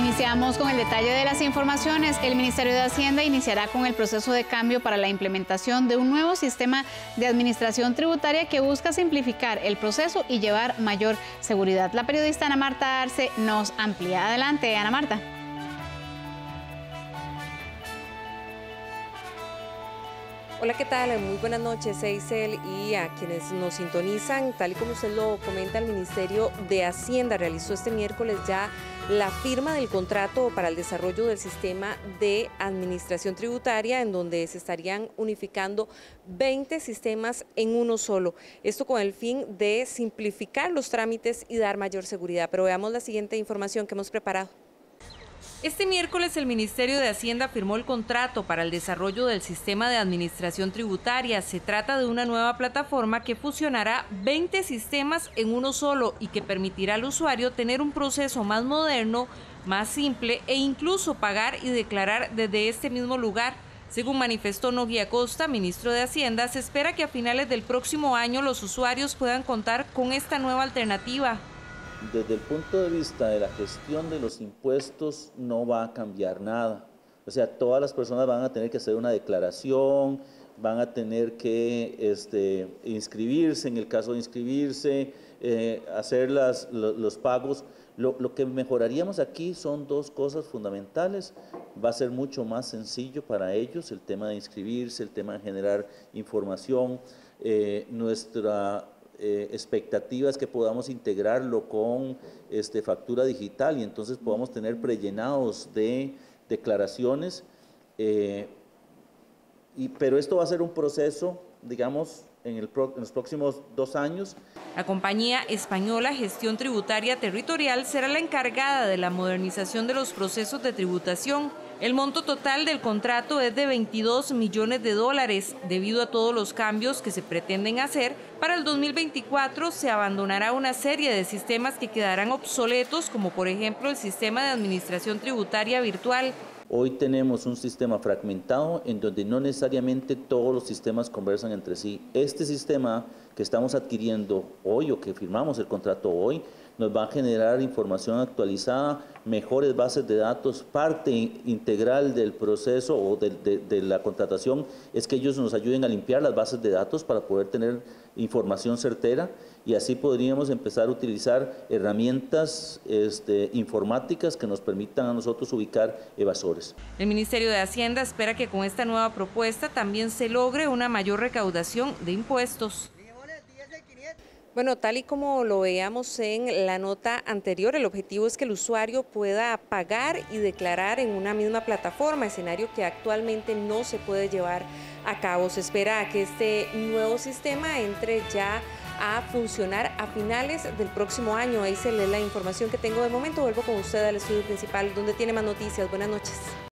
Iniciamos con el detalle de las informaciones. El Ministerio de Hacienda iniciará con el proceso de cambio para la implementación de un nuevo sistema de administración tributaria que busca simplificar el proceso y llevar mayor seguridad. La periodista Ana Marta Arce nos amplía. Adelante, Ana Marta. Hola, ¿qué tal? Muy buenas noches, Eisel, y a quienes nos sintonizan. Tal y como usted lo comenta, el Ministerio de Hacienda realizó este miércoles ya la firma del contrato para el desarrollo del sistema de administración tributaria, en donde se estarían unificando 20 sistemas en uno solo. Esto con el fin de simplificar los trámites y dar mayor seguridad. Pero veamos la siguiente información que hemos preparado. Este miércoles el Ministerio de Hacienda firmó el contrato para el desarrollo del sistema de administración tributaria. Se trata de una nueva plataforma que fusionará 20 sistemas en uno solo y que permitirá al usuario tener un proceso más moderno, más simple e incluso pagar y declarar desde este mismo lugar. Según manifestó Nogui Acosta, ministro de Hacienda, se espera que a finales del próximo año los usuarios puedan contar con esta nueva alternativa desde el punto de vista de la gestión de los impuestos no va a cambiar nada. O sea, todas las personas van a tener que hacer una declaración, van a tener que este, inscribirse, en el caso de inscribirse, eh, hacer los pagos. Lo, lo, que mejoraríamos aquí son dos cosas fundamentales. Va a ser mucho más sencillo para ellos el tema de inscribirse, el tema de generar información. Eh, nuestra eh, expectativas que podamos integrarlo con este, factura digital y entonces podamos tener prellenados de declaraciones. Eh, y, pero esto va a ser un proceso, digamos, en, el en, los próximos dos años. La compañía española Gestión Tributaria Territorial será la encargada de la modernización de los procesos de tributación el monto total del contrato es de 22 millones de dólares. Debido a todos los cambios que se pretenden hacer, para el 2024 se abandonará una serie de sistemas que quedarán obsoletos, como por ejemplo el sistema de administración tributaria virtual. Hoy tenemos un sistema fragmentado en donde no necesariamente todos los sistemas conversan entre sí. Este sistema que estamos adquiriendo hoy o que firmamos el contrato hoy nos va a generar información actualizada, mejores bases de datos, parte integral del proceso o de, la contratación es que ellos nos ayuden a limpiar las bases de datos para poder tener información certera y así podríamos empezar a utilizar herramientas este, informáticas que nos permitan a nosotros ubicar evasores. El Ministerio de Hacienda espera que con esta nueva propuesta también se logre una mayor recaudación de impuestos. Bueno, tal y como lo veíamos en la nota anterior, el objetivo es que el usuario pueda pagar y declarar en una misma plataforma, escenario que actualmente no se puede llevar a cabo. Se espera que este nuevo sistema entre ya a funcionar a finales del próximo año. Ahí se lee la información que tengo de momento. Vuelvo con usted al estudio principal donde tiene más noticias. Buenas noches.